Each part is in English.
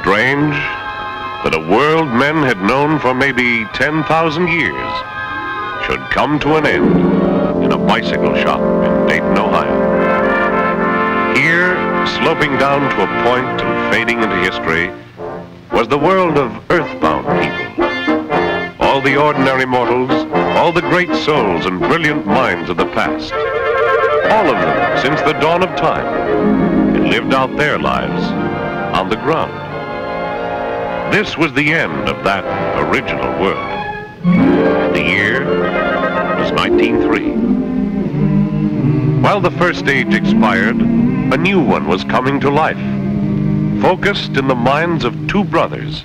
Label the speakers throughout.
Speaker 1: strange that a world men had known for maybe 10,000 years should come to an end in a bicycle shop in Dayton, Ohio. Here, sloping down to a point and fading into history, was the world of earthbound people. All the ordinary mortals, all the great souls and brilliant minds of the past. All of them since the dawn of time had lived out their lives on the ground. This was the end of that original world. The year was 1903. While the first age expired, a new one was coming to life, focused in the minds of two brothers,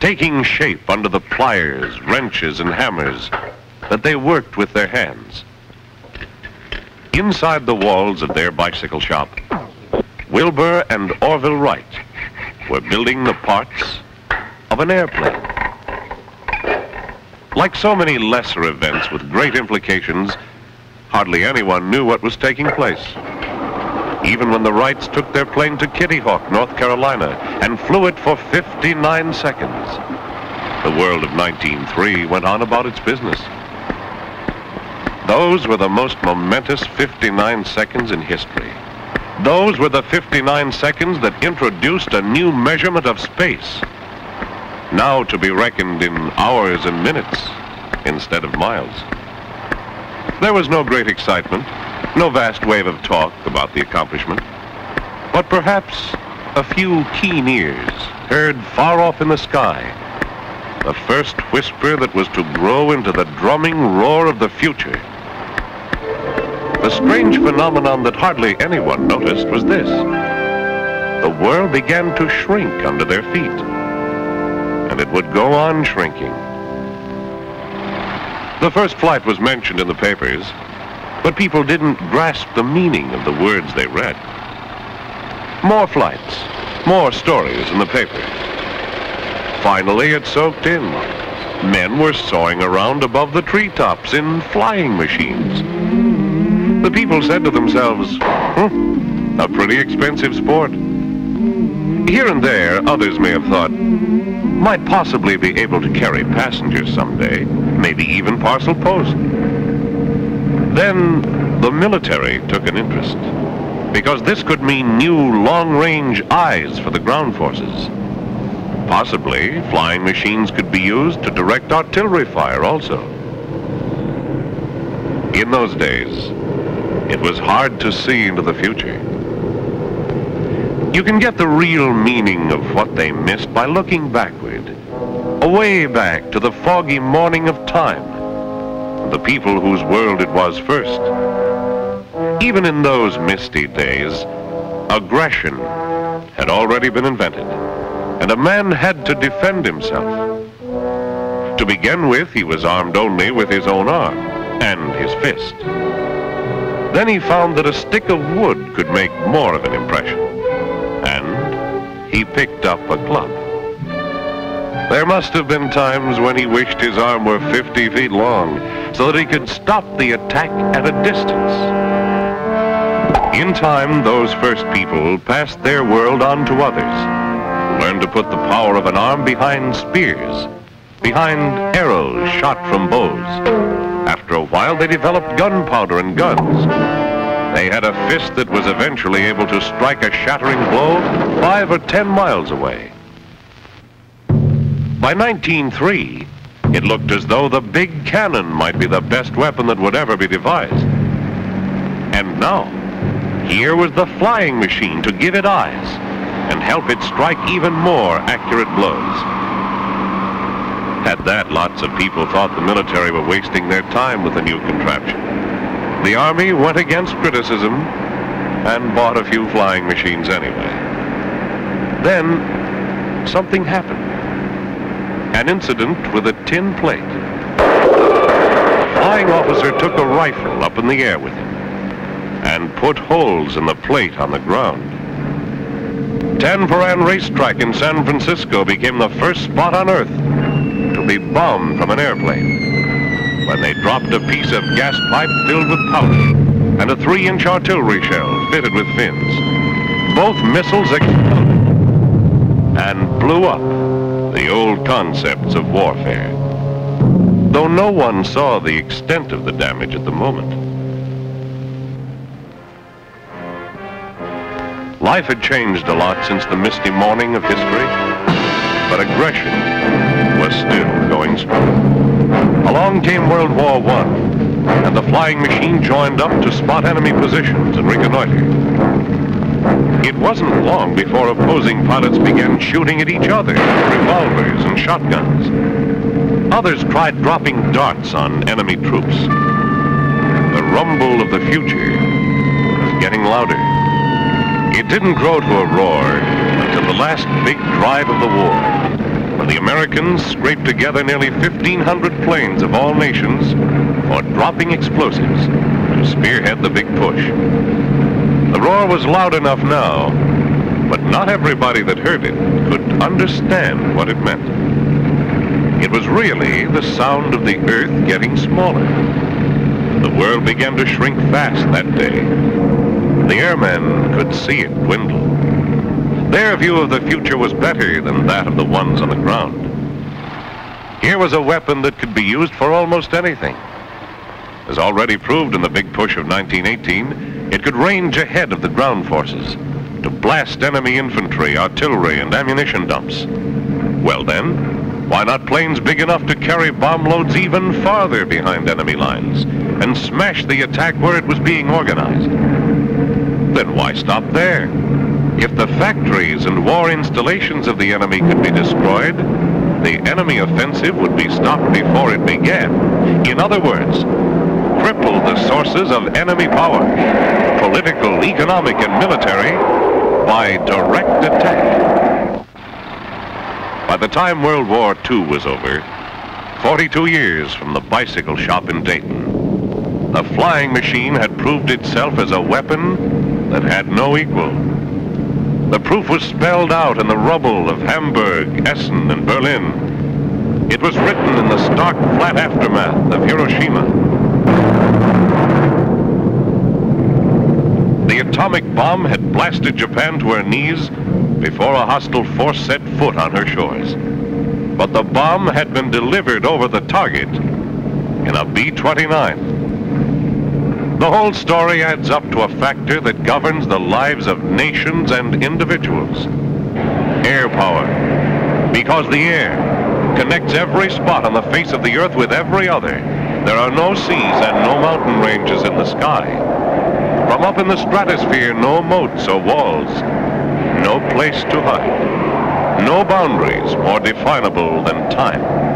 Speaker 1: taking shape under the pliers, wrenches, and hammers that they worked with their hands. Inside the walls of their bicycle shop, Wilbur and Orville Wright were building the parts of an airplane. Like so many lesser events with great implications, hardly anyone knew what was taking place. Even when the Wrights took their plane to Kitty Hawk, North Carolina, and flew it for 59 seconds, the world of 1903 went on about its business. Those were the most momentous 59 seconds in history. Those were the 59 seconds that introduced a new measurement of space, now to be reckoned in hours and minutes instead of miles. There was no great excitement, no vast wave of talk about the accomplishment, but perhaps a few keen ears heard far off in the sky the first whisper that was to grow into the drumming roar of the future. The strange phenomenon that hardly anyone noticed was this. The world began to shrink under their feet, and it would go on shrinking. The first flight was mentioned in the papers, but people didn't grasp the meaning of the words they read. More flights, more stories in the paper. Finally, it soaked in. Men were soaring around above the treetops in flying machines. The people said to themselves, hmm, a pretty expensive sport. Here and there, others may have thought, might possibly be able to carry passengers someday, maybe even parcel post. Then the military took an interest, because this could mean new long-range eyes for the ground forces. Possibly, flying machines could be used to direct artillery fire also. In those days, it was hard to see into the future. You can get the real meaning of what they missed by looking backward, away back to the foggy morning of time, the people whose world it was first. Even in those misty days, aggression had already been invented, and a man had to defend himself. To begin with, he was armed only with his own arm and his fist. Then he found that a stick of wood could make more of an impression. And he picked up a club. There must have been times when he wished his arm were 50 feet long so that he could stop the attack at a distance. In time, those first people passed their world on to others, learned to put the power of an arm behind spears, behind arrows shot from bows, after a while, they developed gunpowder and guns. They had a fist that was eventually able to strike a shattering blow five or ten miles away. By 1903, it looked as though the big cannon might be the best weapon that would ever be devised. And now, here was the flying machine to give it eyes and help it strike even more accurate blows. At that, lots of people thought the military were wasting their time with the new contraption. The Army went against criticism and bought a few flying machines anyway. Then, something happened. An incident with a tin plate. A flying officer took a rifle up in the air with him and put holes in the plate on the ground. Tanforan Racetrack in San Francisco became the first spot on Earth be bombed from an airplane when they dropped a piece of gas pipe filled with powder and a three-inch artillery shell fitted with fins. Both missiles exploded and blew up the old concepts of warfare. Though no one saw the extent of the damage at the moment. Life had changed a lot since the misty morning of history, but aggression still going strong. Along came World War I, and the flying machine joined up to spot enemy positions and reconnoiter. It wasn't long before opposing pilots began shooting at each other with revolvers and shotguns. Others tried dropping darts on enemy troops. The rumble of the future was getting louder. It didn't grow to a roar until the last big drive of the war, when the Americans scraped together nearly 1,500 planes of all nations for dropping explosives to spearhead the big push. The roar was loud enough now, but not everybody that heard it could understand what it meant. It was really the sound of the earth getting smaller. The world began to shrink fast that day. The airmen could see it dwindle. Their view of the future was better than that of the ones on the ground. Here was a weapon that could be used for almost anything. As already proved in the big push of 1918, it could range ahead of the ground forces to blast enemy infantry, artillery, and ammunition dumps. Well then, why not planes big enough to carry bomb loads even farther behind enemy lines and smash the attack where it was being organized? Then why stop there? If the factories and war installations of the enemy could be destroyed, the enemy offensive would be stopped before it began. In other words, cripple the sources of enemy power, political, economic, and military, by direct attack. By the time World War II was over, 42 years from the bicycle shop in Dayton, the flying machine had proved itself as a weapon that had no equal. The proof was spelled out in the rubble of Hamburg, Essen, and Berlin. It was written in the stark, flat aftermath of Hiroshima. The atomic bomb had blasted Japan to her knees before a hostile force set foot on her shores. But the bomb had been delivered over the target in a B-29. The whole story adds up to a factor that governs the lives of nations and individuals. Air power. Because the air connects every spot on the face of the earth with every other. There are no seas and no mountain ranges in the sky. From up in the stratosphere, no moats or walls. No place to hide. No boundaries more definable than time.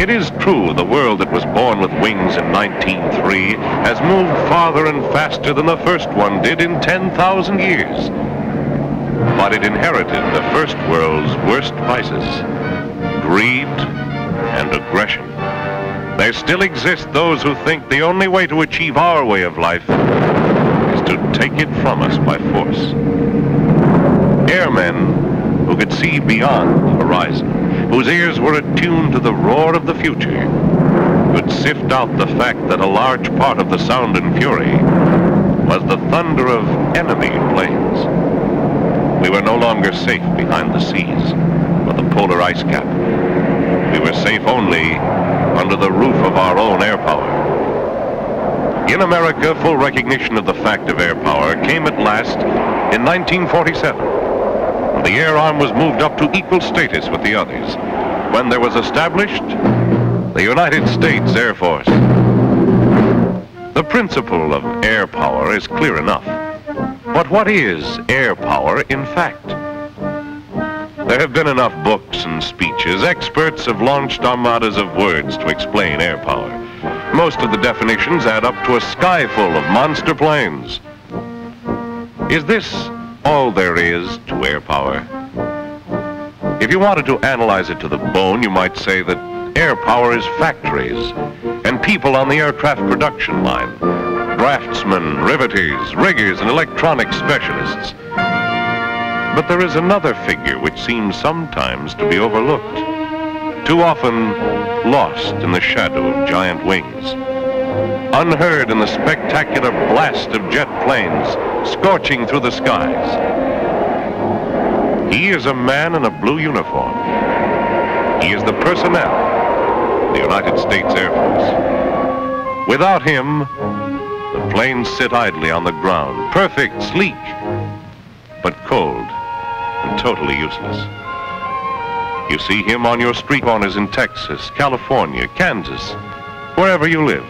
Speaker 1: It is true the world that was born with wings in 1903 has moved farther and faster than the first one did in 10,000 years. But it inherited the first world's worst vices, greed and aggression. There still exist those who think the only way to achieve our way of life is to take it from us by force. Airmen who could see beyond the horizon whose ears were attuned to the roar of the future, could sift out the fact that a large part of the sound and fury was the thunder of enemy planes. We were no longer safe behind the seas or the polar ice cap. We were safe only under the roof of our own air power. In America, full recognition of the fact of air power came at last in 1947 the air arm was moved up to equal status with the others when there was established the United States Air Force. The principle of air power is clear enough. But what is air power in fact? There have been enough books and speeches. Experts have launched armadas of words to explain air power. Most of the definitions add up to a sky full of monster planes. Is this all there is to air power. If you wanted to analyze it to the bone, you might say that air power is factories and people on the aircraft production line, draftsmen, riveters, riggers, and electronic specialists. But there is another figure which seems sometimes to be overlooked, too often lost in the shadow of giant wings unheard in the spectacular blast of jet planes scorching through the skies. He is a man in a blue uniform. He is the personnel the United States Air Force. Without him, the planes sit idly on the ground, perfect, sleek, but cold and totally useless. You see him on your street corners in Texas, California, Kansas, wherever you live.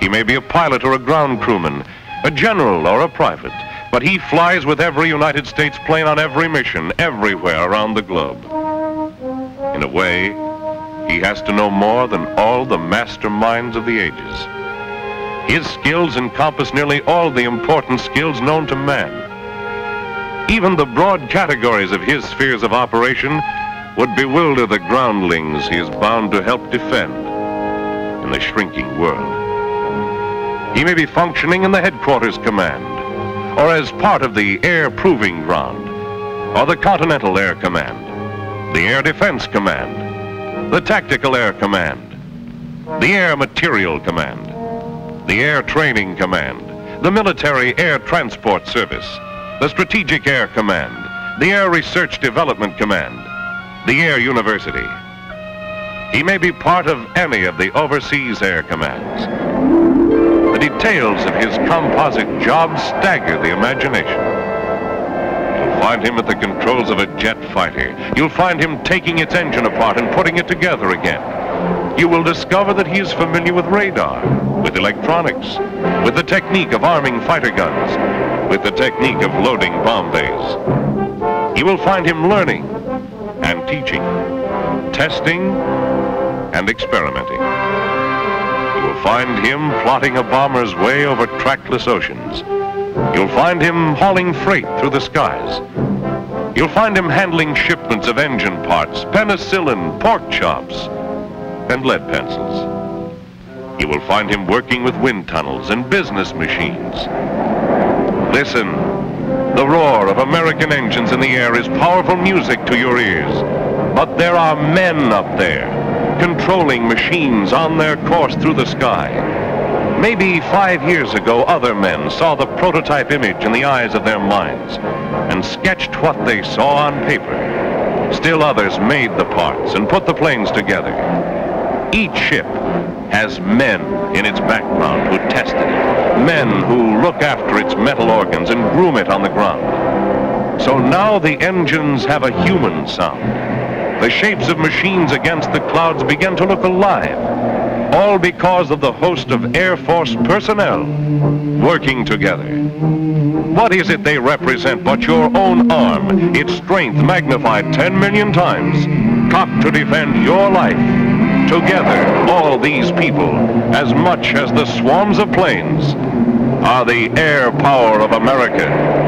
Speaker 1: He may be a pilot or a ground crewman, a general or a private, but he flies with every United States plane on every mission, everywhere around the globe. In a way, he has to know more than all the masterminds of the ages. His skills encompass nearly all the important skills known to man. Even the broad categories of his spheres of operation would bewilder the groundlings he is bound to help defend in the shrinking world. He may be functioning in the headquarters command, or as part of the air proving ground, or the Continental Air Command, the Air Defense Command, the Tactical Air Command, the Air Materiel Command, the Air Training Command, the Military Air Transport Service, the Strategic Air Command, the Air Research Development Command, the Air University. He may be part of any of the overseas air commands. The details of his composite job stagger the imagination. You'll find him at the controls of a jet fighter. You'll find him taking its engine apart and putting it together again you will discover that he is familiar with radar, with electronics, with the technique of arming fighter guns, with the technique of loading bomb bays. You will find him learning and teaching, testing and experimenting. Find him plotting a bomber's way over trackless oceans. You'll find him hauling freight through the skies. You'll find him handling shipments of engine parts, penicillin, pork chops, and lead pencils. You will find him working with wind tunnels and business machines. Listen, the roar of American engines in the air is powerful music to your ears. But there are men up there, controlling machines on their course through the sky. Maybe five years ago, other men saw the prototype image in the eyes of their minds and sketched what they saw on paper. Still others made the parts and put the planes together. Each ship has men in its background who tested it, men who look after its metal organs and groom it on the ground. So now the engines have a human sound. The shapes of machines against the clouds begin to look alive, all because of the host of Air Force personnel working together. What is it they represent but your own arm, its strength magnified 10 million times, cocked to defend your life Together, all these people, as much as the swarms of planes, are the air power of America.